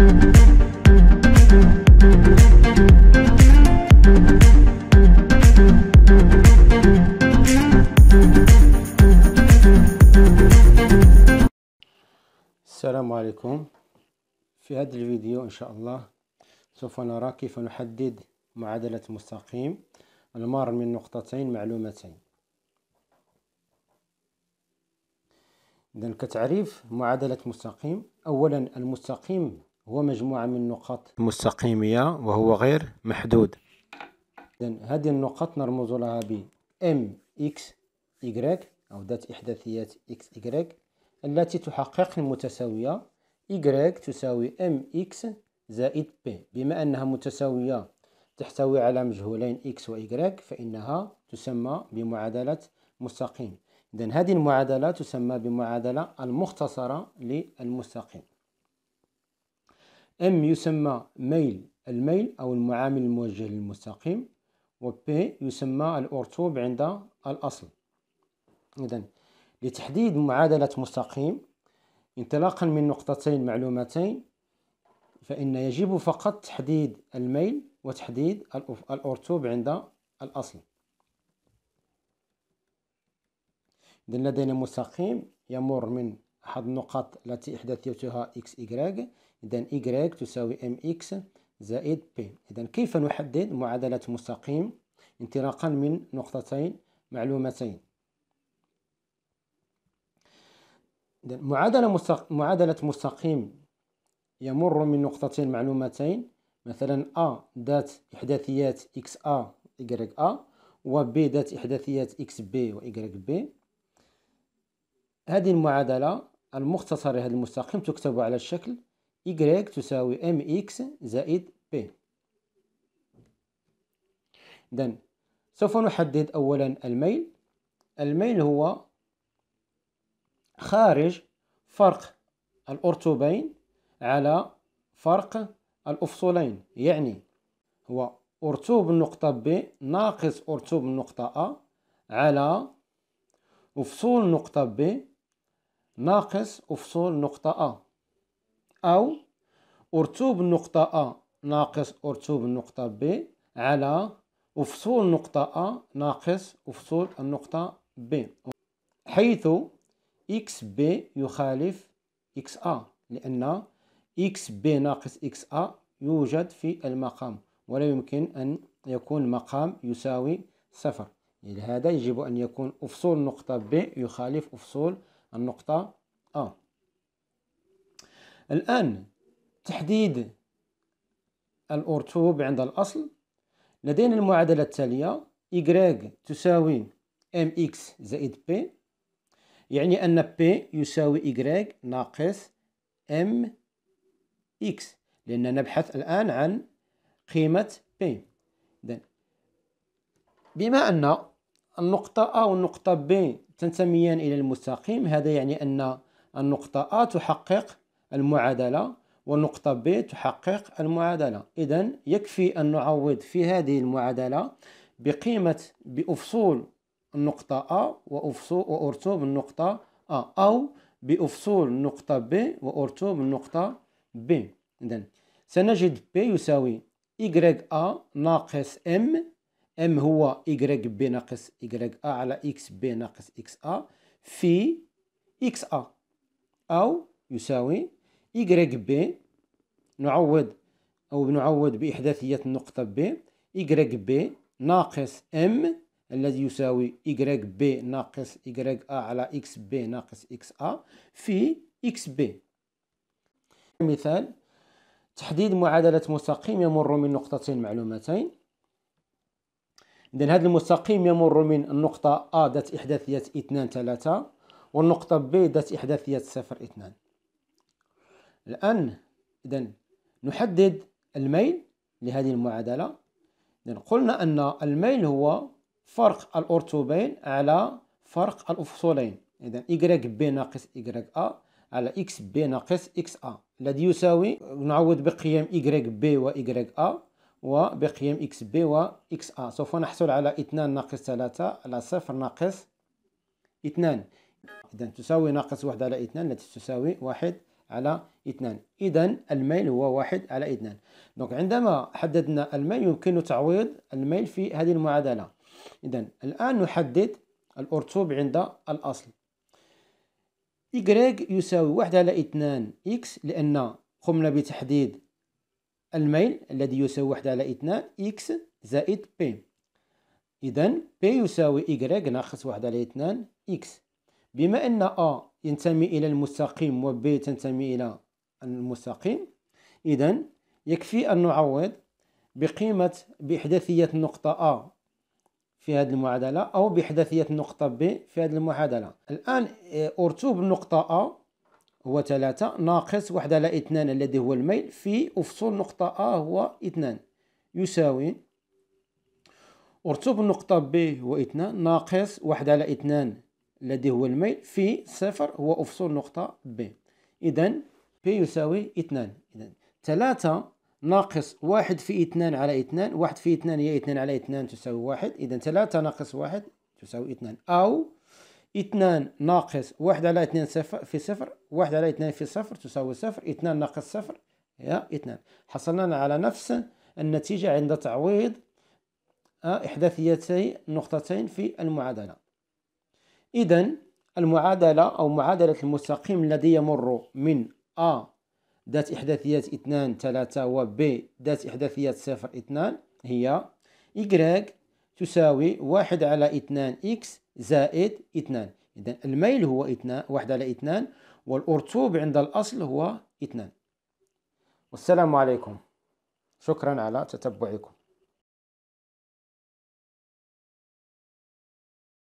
السلام عليكم. في هذا الفيديو إن شاء الله سوف نرى كيف نحدد معادلة مستقيم المار من نقطتين معلومتين. إذا كتعريف معادلة مستقيم أولا المستقيم هو مجموعة من نقاط مستقيمية وهو غير محدود. إذا هذه النقط نرمز لها ب m x y أو ذات إحداثيات x y التي تحقق المتساوية. Y تساوي mx زائد p بما أنها متساوية تحتوي على مجهولين x و y فإنها تسمى بمعادلة مستقيم. إذن هذه المعادلة تسمى بمعادلة المختصرة للمستقيم. M يسمى ميل الميل أو المعامل الموجه للمستقيم و p يسمى الأرتوب عند الأصل. إذن لتحديد معادلة مستقيم انطلاقا من نقطتين معلومتين فإن يجب فقط تحديد الميل وتحديد الأرتوب عند الأصل. إذا لدينا مستقيم يمر من أحد النقاط التي إحداثيتها x y إذا y تساوي mx زائد p. إذا كيف نحدد معادلة مستقيم؟ انطلاقا من نقطتين معلومتين. معادلة مستق... معادلة مستقيم يمر من نقطتين معلومتين. مثلا A ذات إحداثيات XA YA و B ذات إحداثيات XB و YB هذه المعادلة المختصرة لهذا المستقيم تكتب على الشكل. Y تساوي MX زائد P. إذن سوف نحدد أولا الميل. الميل هو خارج فرق الأرتوبين على فرق الأفصولين. يعني هو أرتوب النقطة ب ناقص أرتوب النقطة أ على أفصول نقطة ب ناقص أفصول نقطة أ أو أرتوب النقطة أ ناقص أرتوب النقطة ب على أفصول نقطة أ ناقص أفصول النقطة ب. حيث إكس بي يخالف إكس أ لأن إكس بي ناقص إكس أ يوجد في المقام ولا يمكن أن يكون مقام يساوي صفر. لهذا يجب أن يكون أفصول نقطة ب يخالف أفصول النقطة أ. الآن تحديد الأرتوب عند الأصل. لدينا المعادلة التالية. Y تساوي mx زائد p يعني أن P يساوي Y ناقص M X لأننا نبحث الآن عن قيمة P. بما أن النقطة A والنقطة B تنتميان إلى المستقيم هذا يعني أن النقطة A تحقق المعادلة والنقطة B تحقق المعادلة. إذا يكفي أن نعوض في هذه المعادلة بقيمة بأفصول النقطة A وأفصول وأرتوب النقطة A أو بأفصول النقطة B وأرتوب النقطة B. إذن سنجد B يساوي YA ناقص M. M هو YB ناقص YA على XB ناقص XA في XA أو يساوي YB نعوض أو نعوض بإحداثية النقطة B. YB ناقص M الذي يساوي y b ناقص y a على x b ناقص x a في x b. مثال تحديد معادلة مستقيم يمر من نقطتين معلومتين. إذن هذا المستقيم يمر من النقطة A ذات إحداثيات اثنان ثلاثة والنقطة B ذات إحداثيات صفر اثنان. الآن إذن نحدد الميل لهذه المعادلة. إذن قلنا أن الميل هو فرق الأرتوبين على فرق الأفصولين. إذا y b ناقص y a على x b ناقص x a. الذي يساوي نعوض بقيم y b و y a وبقيم x b و x a. سوف نحصل على 2 ناقص 3 على 0 ناقص 2 إذا تساوي ناقص 1 على 2 التي تساوي 1 على اثنان. إذا الميل هو واحد على اثنان. donc عندما حددنا الميل يمكن تعويض الميل في هذه المعادلة. إذا الآن نحدد الأرتوب عند الأصل. Y يساوي واحد على اثنان x لأن قمنا بتحديد الميل الذي يساوي واحد على اثنان x زائد p. إذا p يساوي y ناقص واحد على اثنان x. بما أن a ينتمي إلى المستقيم و b تنتمي إلى المستقيم إذا يكفي أن نعوض بقيمة بإحداثية النقطة A في هذه المعادلة أو بإحداثية النقطة B في هذه المعادلة. الآن أرتوب النقطة A هو ثلاثة ناقص واحد على اثنان الذي هو الميل في أفصول نقطة A هو اثنان يساوي أرتوب النقطة B هو اثنان ناقص واحد على اثنان الذي هو الميل في صفر هو أفصول نقطة B. إذا P يساوي اثنان. إذا ثلاثة ناقص واحد في اثنان على اثنان واحد في اثنان هي اثنان على اثنان تساوي واحد. إذا ثلاثة ناقص واحد تساوي اثنان. أو اثنان ناقص واحد على اثنان صفر في صفر واحد على اثنان في صفر تساوي صفر اثنان ناقص صفر هي اثنان. حصلنا على نفس النتيجة عند تعويض إحداثيتي نقطتين في المعادلة. إذا المعادلة أو معادلة المستقيم الذي يمر من A ذات إحداثيات اثنان ثلاثة و B ذات إحداثيات صفر اثنان هي Y تساوي واحد على اثنان X زائد اثنان. إذا الميل هو اثنان واحد على اثنان والأرتوب عند الأصل هو اثنان. والسلام عليكم. شكرا على تتبعكم.